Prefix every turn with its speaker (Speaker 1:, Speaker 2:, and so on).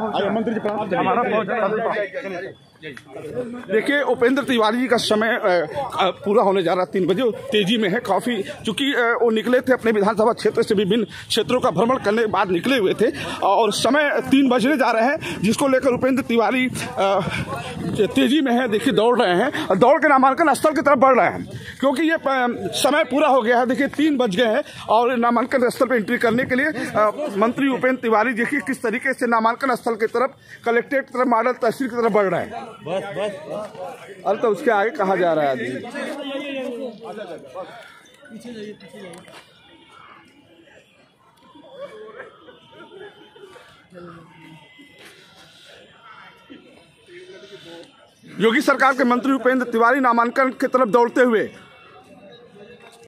Speaker 1: आइए मंत्री जी प्रणाम हमारा बहुत देखिए, उपेंद्र तिवारी जी का समय पूरा होने जा रहा है। तीन बजे तेज़ी में है काफ़ी चूँकि वो निकले थे अपने विधानसभा क्षेत्र से विभिन्न क्षेत्रों का भ्रमण करने के बाद निकले हुए थे। और समय तीन बजने जा रहे हैं, जिसको लेकर उपेंद्र तिवारी तेज़ी में है। देखिए, दौड़ रहे हैं। दौड़ के नामांकन स्थल की तरफ़ बढ़ रहे हैं, क्योंकि ये समय पूरा हो गया है। देखिए, तीन बज गए हैं और नामांकन स्थल पर एंट्री करने के लिए मंत्री उपेंद्र तिवारी देखिए किस तरीके से नामांकन स्थल की तरफ़, कलेक्ट्रेट की तरफ़, मॉडल तहसील की तरफ़ बढ़ रहे हैं। अरे तो उसके आगे कहा जा रहा है आदमी? योगी सरकार के मंत्री उपेंद्र तिवारी नामांकन की तरफ़ दौड़ते हुए